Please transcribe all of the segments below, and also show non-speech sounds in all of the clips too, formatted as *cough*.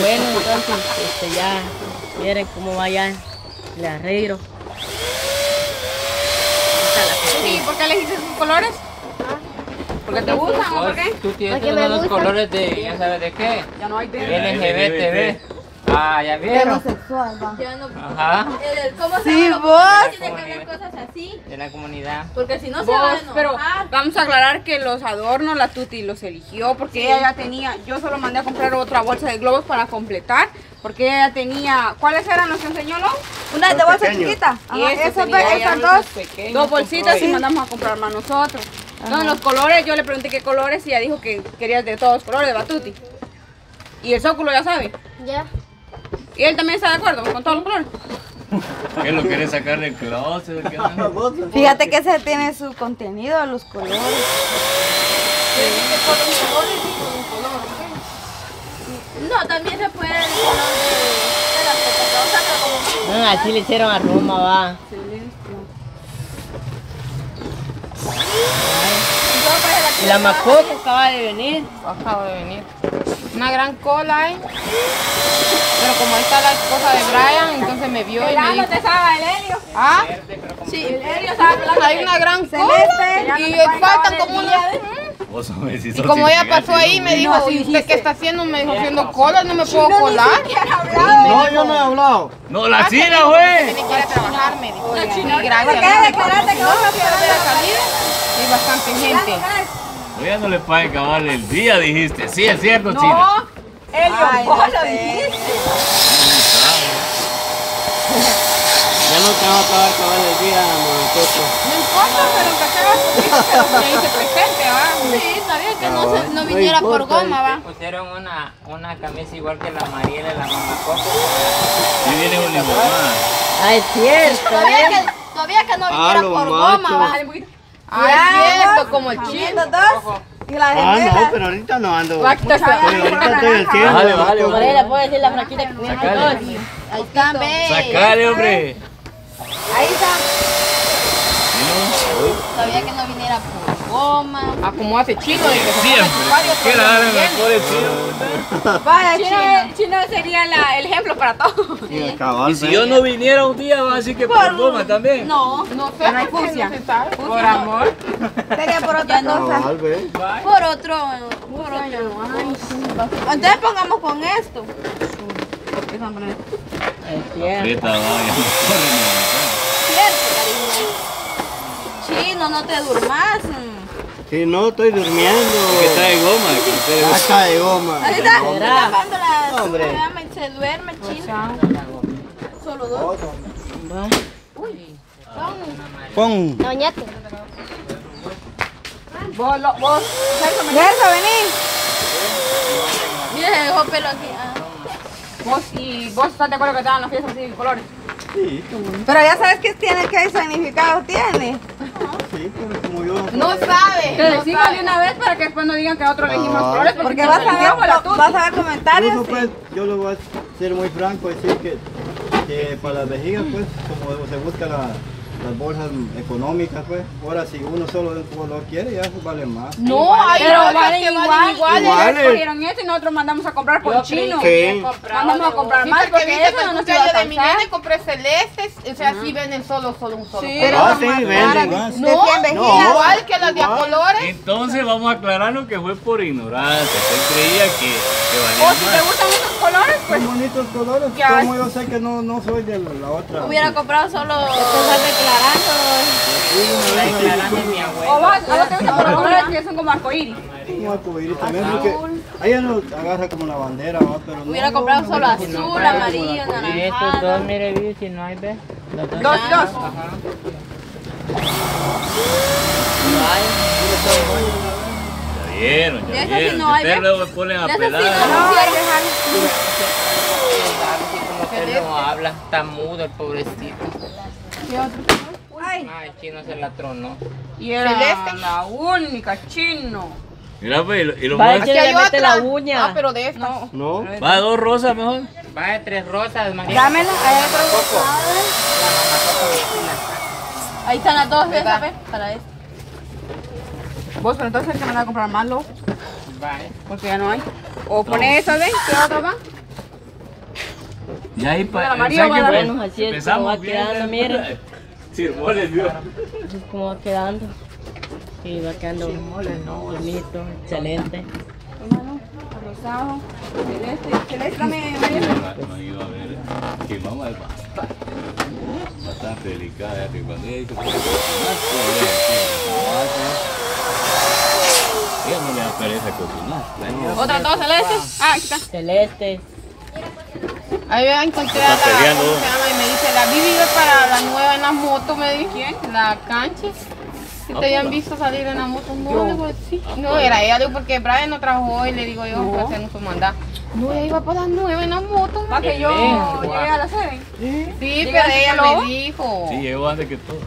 Bueno, entonces, este, ya miren cómo va ya el arreglo. Sí, ¿por qué elegiste esos colores? ¿Porque te gustan o por qué? Tú tienes gustan. colores de, ya sabes de qué. Ya no hay de... LGBT. Ah, ya vieron. Sexual, va. Ya no. Ajá. El- ¿Cómo se Sí, vos. Tiene que haber cosas así. De la comunidad. Porque si no se Vos, va a pero vamos a aclarar que los adornos la Tuti los eligió porque ella ya tenía, yo solo mandé a comprar otra bolsa de globos para completar porque ella ya tenía, ¿cuáles eran los que enseñó Lo? Una de bolsa chiquita. Y Ajá, esas, dos- dos. pequeños, dos bolsitas y mandamos a comprar más nosotros. Entonces los colores, yo le pregunté qué colores y ella dijo que quería de todos los colores de Batuti. Y el zóculo ya sabe. Ya. Y él también está de acuerdo con todos los colores. ¿Qué lo quieres sacar del closet? *laughs* Fíjate que ese tiene su contenido, los colores. No, también se puede el color de, de Ah, así le hicieron a Roma, va. Y la Macoco acaba de venir. Acabo de venir. Una gran cola ahí. Pero como ahí está la esposa de Brian, entonces me vio y me dijo. te sabe el helio. ¿Ah? Sí, el helio sabe. Hay una gran cola y faltan como si Y como ella pasó ahí, me dijo, ¿y usted qué está haciendo? Me dijo, haciendo cola, no me puedo colar. No, yo no he hablado. No, la china, güey. Tiene que ir a trabajar, me dijo. Gracias. ¿Por qué declaraste que vas a de la salida. Hay bastante gente. Hoy ya no le pueden acabar el día, dijiste. Sí, es cierto, china. No, Ay, no sé. Ya no te va a acabar acabar el día, monococo. no importa, pero que sea pero me hice presente, ¿va? Sí, sabía que no, se, no viniera por goma, va. Pusieron una, una camisa igual que la Mariela y la Mamá Coco. Y viene uniformada. Ah, es cierto, Todavía ¿eh? que, todavía que no viniera lo por macho. goma, va. Es cierto, como el chino. Dos. Y la Ah, no, pero ahorita no ando. Pero ahorita estoy al cielo. Vale, vale, ahí la puedo decir la fraquita que tiene dos. Ahí está, ve. Sacale, hombre. Ahí está. Todavía que no viniera por goma. Ah, como hace chino de que se pone Siempre. su radio ¿Qué todo la el dan día. mejor el chino? Vaya, Chino, chino. sería la- el ejemplo para todos. Y cabal, Si yo no viniera un día, va así que por goma también. No, no sé. No hay fusia. Por amor. Sería por otra cosa. Cabal, ve. Por otro, por otro. Entonces pongamos con esto. Es *laughs* cierto. Ahorita va, ya no corre ni Cierto. Chino, no te durmas. Si no, estoy durmiendo. Que trae goma. que está de goma. Ahí está, lavando la- Hombre. se llama y se duerme el chino. Solo dos. Pon. Bañate. Vos, lo- vos, Celso, vení. Mira, se dejó pelo aquí. Ah. vos y vos estás de acuerdo que dan las fiestas así de colores. Sí, Pero ya sabes qué tiene, qué significado tiene. Sí, pero como yo. No sabe. Que decimos de una vez para que después no digan que a otro le dijimos Ah. colores Porque vas a ver, vas a ver comentarios. Incluso, pues, yo lo voy a ser muy franco, decir que, que para las vejigas, pues, como se busca la- las bolsas económicas, pues, ahora si uno solo de un color quiere, ya vale más. No, hay Pero otras valen que igual. valen igual. Iguales. Ellos escogieron esto y nosotros mandamos a comprar por chino. Sí. Mandamos a comprar Sí, más porque porque viste eso que no nos iba a cumpleaños de mi alcanzar. nene compré celestes, o sea, sí venden solo, solo un solo. Sí. color. Ah, sí, venden 100 vejigas. Igual que las de a colores. Entonces vamos a aclararnos que fue por ignorancia. Usted creía que, que O valía si te más. gustan esos colores, pues Son bonitos colores, Ya. como yo sé que no, no soy de la, la otra. Hubiera comprado solo. Estás declarando. La declarante de mi abuela. O vas, a vos te gustan los colores que son como arcoíris. Un arcoíris también, porque ella no agarra como la bandera, ¿va? pero no. Hubiera no, comprado no, solo no, azul, no, amarillo, como Y estos dos, mire, vi si no hay, ve. Dos. Dos, dos. Ya vieron, De ya no hay, Ustedes ¿ve? luego ponen a De pelar. no. Como que no habla, está mudo el pobrecito. Ay, Ay, chino se la tronó. Y era Celeste. la única chino. Mira, pues, y lo- más. Aquí le hay mete otra. la uña. Ah, pero de esta. No. No, Va a dos rosas mejor. Va de tres rosas, María. dámela. Ahí están las dos de esas, ¿ves? Para esto. Vos, pero entonces hay que mandar a comprar más, loco, Va, eh. porque ya no hay. O pones esas, ¿ven? ¿Qué otra va? Y ahí para amarillo va a dar menos, así como va quedando, miren. Sirmoles, Dios. Como va quedando. Y va quedando bonito, excelente. Hermano, rosado, celeste. Celeste, dame medio. No iba a ver que mamá es bastante, bastante delicada. Que cuando ella dice no le da pereza cocinar. Otra dos celestes. Ah, aquí está. Celeste. Ahí me encontré a la, ¿cómo se llama? Y me dice, la Vivi iba para la nueva en la moto, me dijo. ¿Quién? La cancha. Si te habían visto salir en la moto, no, le digo, sí. No, era ella, digo, porque Brian no trabajó y le digo yo, pues hacernos su mandado. No, ella iba para la nueva en la moto. Para que yo llegue a las 7. Sí, pero ella ¿no? me dijo. Sí, llegó antes que todo.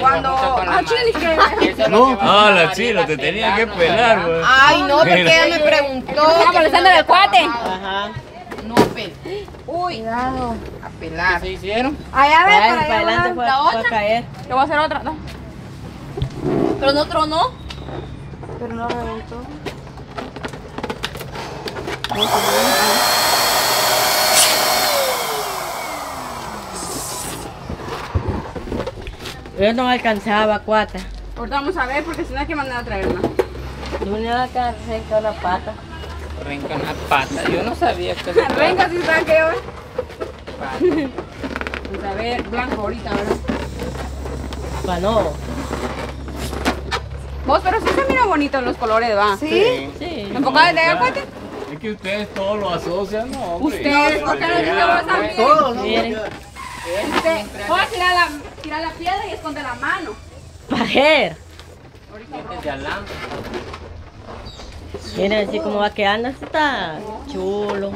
Cuando. Ah, chile, que. No, ah, la chila, te tenía que pelar, güey. Ay, no, porque ella me preguntó. Estaba molestando el cuate. Ajá. No, pel. Uy. A pelar. ¿Se hicieron? Allá ves, Para, para para allá. La a otra. caer. Le voy a hacer otra. No. Pero no tronó. Pero no reventó. Yo no alcanzaba cuata. Ahorita vamos a ver porque si no hay que mandar a traer una. Yo venía acá cerca la pata. Renca una pata. Yo no sabía que si saben que yo. Vamos a ver, blanco ahorita, ¿verdad? Pa' no. Vos, pero sí se mira bonito los colores, ¿va? ¿Sí? Sí. ¿Enfocado desde allá, cuate? Es que ustedes todos lo asocian, no, hombre. Ustedes, ¿por qué no dicen vos también? Todos, ¿no? Miren. Usted, vos tirar la, tirar la piedra y esconde la mano. Pajer. de alambre. Miren así como va quedando. Este está chulo.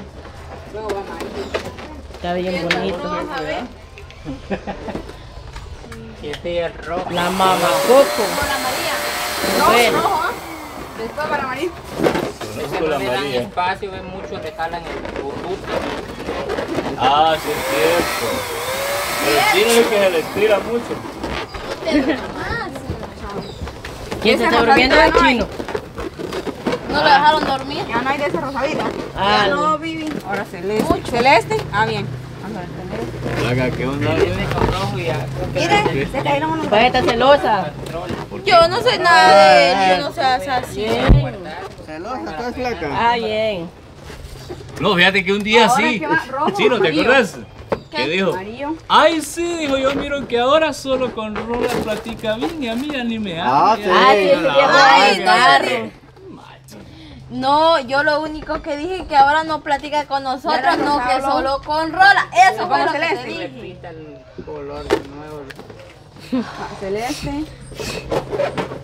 Está bien bonito. *laughs* Es el rojo. La mama coco. Bueno, Después para María. Ese no la le dan María. espacio, ven mucho, le jalan el burbuto. Ah, sí es cierto. El chino es el que se le estira mucho. ¿quién se está durmiendo el chino? No lo dejaron dormir. Ya no hay de. Ah, no, Vivi. Ahora celeste. ¿Celeste? Ah, bien. Vamos a ver, celeste. Plaga, ¿qué onda? Viene con rojo y ya creo que Miren, se cayeron unos. pues está celosa. Yo no sé nada de él. Yo no sé hacer así. Celosa, estás flaca. Ah, bien. No, fíjate que un día Ahora sí. Chino, ¿te acuerdas? ¿Qué dijo? Amarillo. Ay, sí, dijo yo, miro que ahora solo con Rola platica bien y a mí ya ni me Ah, habla. sí. Ah, sí, Ay, no, carro. No, yo lo único que dije que ahora no platica con nosotros, no, que solo con Rola. Eso fue Con lo que te Celeste. le dije. el color de nuevo. Ah, *laughs* Celeste.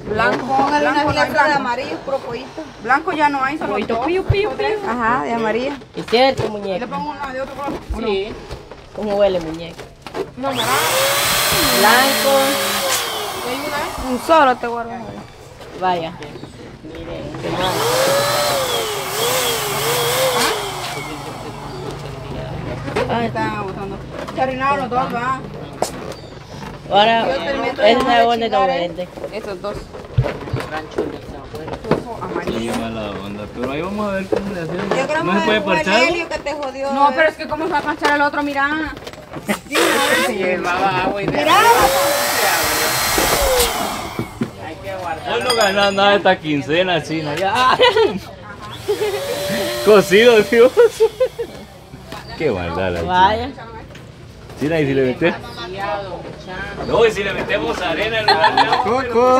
Blanco. Póngale una de blanco. amarillo, puro pollito. Blanco ya no hay, solo Pollito, piu, piu. Ajá, de amarillo. Es cierto, Y le muñeca. pongo una de otro color. Sí. ¿Cómo huele, muñeca? No. Blanco. Un solo te guardo. Vaya. Miren, qué mal. Está botando. Se arruinaron los dos, ¿va? ahora, de chingar, ¿eh? verde. Estos dos. Rancho de San Juan. Rojo, Sí, amarillo. mala onda. Pero ahí vamos a ver cómo le hacemos. Yo creo ¿No se que puede parchar? helio que te jodió. No, eh. pero es que cómo se va a planchar el otro, mira. Se llevaba agua y de Mira. Hay que guardar. Hoy no ganas nada esta quincena, China. Ya. *laughs* Cocido, Dios. Qué maldad la. Vaya. China, ¿y si le metes? No, y si le metemos arena agua. Coco.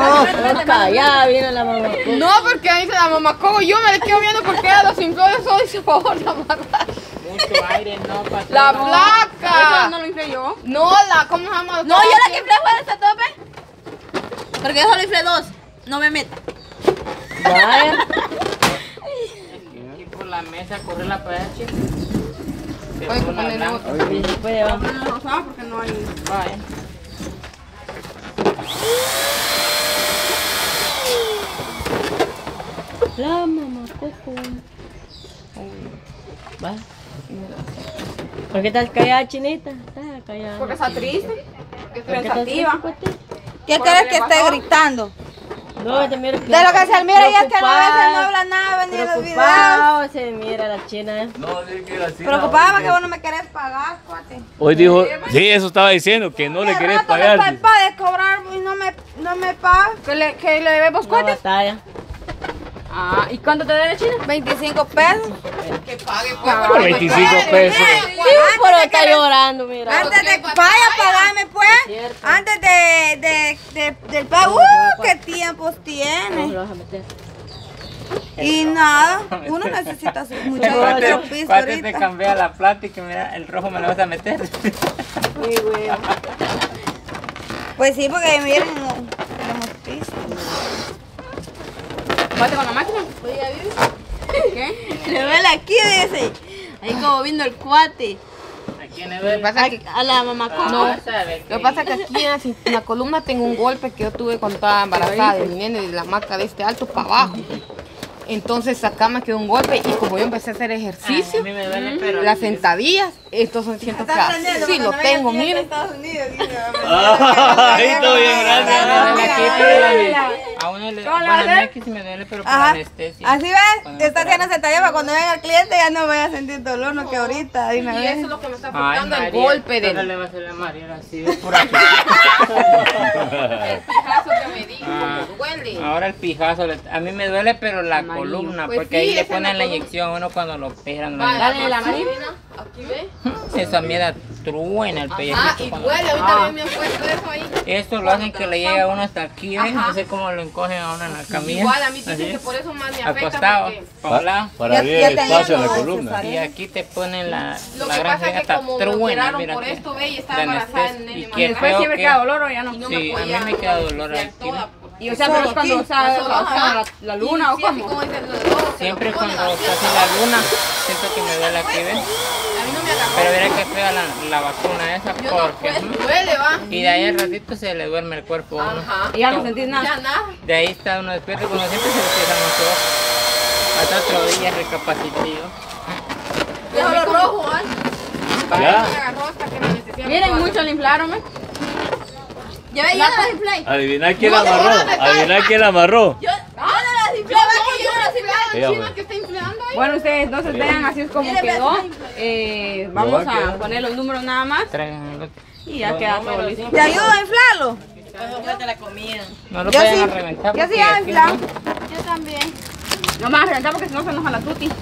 Ya vino la mamá. No, porque ahí dice la mamá Coco, yo me le quedo viendo porque ella los infló de sol y se favor la amarrar. Mucho aire, no *laughs* pasa La Eso placa. no lo inflé yo. No, la, ¿cómo se llama? No, yo la que inflé fue ese tope. Porque yo solo inflé dos. No me meta. Vaya. *laughs* Aquí por la mesa corre la pecha. Se Oye, pone ponerle otro. Y después de abajo. Vamos a rosado porque no hay. Vaya. La mamá coco. Va. ¿Por qué estás callada, chinita? Estás callada. Porque está triste. Que ¿Por qué estás pensativa. ¿Qué quieres que esté gritando? No, De lo que se mira ya es que no, veces habla nada, venía en los videos. Se mira la la china. No, sí que así. Preocupada que vos no me querés pagar, cuate. Hoy dijo, sí, eso estaba diciendo, que no le querés pagar. estoy pa- de cobrar y no me, no me paga. ¿Qué le, qué le debemos batalla. Ah, ¿y cuánto te debe China? 25 pesos. Que pague pues. Por 25 pesos. Sí, pero está llorando, mira. Antes de vaya a pagarme pues. Antes de, de, de- del pago. Qué tiempos tiene. lo vas a meter. Y nada, *laughs* uno necesita mucho ¿Cuánto, piso cuánto te ahorita. cambia la plática? Mira, el rojo me lo vas a meter. *laughs* Sí, güey. Pues sí, porque miren, no, tenemos piso. ¿Pate con la máquina? Le duele aquí, dice. Ahí como viendo el cuate. ¿A quién le Lo que pasa que, A la mamá no, lo que pasa que *laughs* aquí en la, cin- en la columna tengo un golpe que yo tuve cuando estaba embarazada de mi nene de la marca de este alto para abajo. Entonces acá me quedó un golpe y como yo empecé a hacer Ay, ejercicio, a mí me duele, pero... las sentadillas, entonces siento que así lo tengo, miren. Ah, ahí está *laughs* bien la anestesia- A uno le ¿Cómo le bueno, aquí sí me duele, pero por anestesia. Así ves, está haciendo sentadilla para cuando venga el cliente ya no vaya a sentir dolor, no que ahorita. de una Y eso es lo que me está afectando el golpe del le va a hacer a María así de pura *laughs* el *laughs* pijazo que me di, Ah. duele. Ahora el pijazo, a mí me duele, pero la columna, Pues porque ahí le ponen la inyección, uno cuando lo operan. Vale, Dale, la Marina. Aquí ve. *laughs* Esa mierda truena el Ajá, pellejito. y duele, ahorita también me han puesto eso ahí. Esto lo hacen que le llegue a uno hasta aquí, ¿ves? No sé cómo lo encogen a uno en la camilla. Igual a mí dicen Así, que por eso más me afecta acostado, porque para. Para abrir el espacio en la columna. Y aquí te ponen la, Lo la que gran pasa es que como me truena, operaron mira por esto, ve, y estaba embarazada anestesia. el nene Y. Después siempre que- queda dolor o ya no. Sí, me a mí me queda dolor aquí. Y o sea, pero es cuando ajá. la, la luna o cómo. como Siempre cuando está así la luna, siento que me duele aquí, ¿ves? A mí no me agarró. Pero mira que fea la, la vacuna esa, porque... duele, va. Y de ahí al ratito se le duerme el cuerpo a uno. Ajá. Y ya no sentís Ya nada. De ahí está uno despierto cuando siempre se los ojos. Hasta otro día recapacitivo. Déjalo rojo. Ya. Me agarró hasta que me anestesiaron Miren, mucho le inflaron, ¿eh? Ya ve, ya no las inflé. Adivina quién la amarró. Adivina quién la amarró. Yo, yo no las inflé, Yo va no, que yo yo güey. que está inflando ahí. Bueno, ustedes entonces vean, así es como quedó. Eh, vamos va a a poner los números nada más y ya queda todo listo. ¿Te ayudo a inflarlo? la comida. No lo Yo vayan sí. a reventar. Yo sí aquí inflado. Yo también. No más a reventar porque si no se enoja la tuti. Te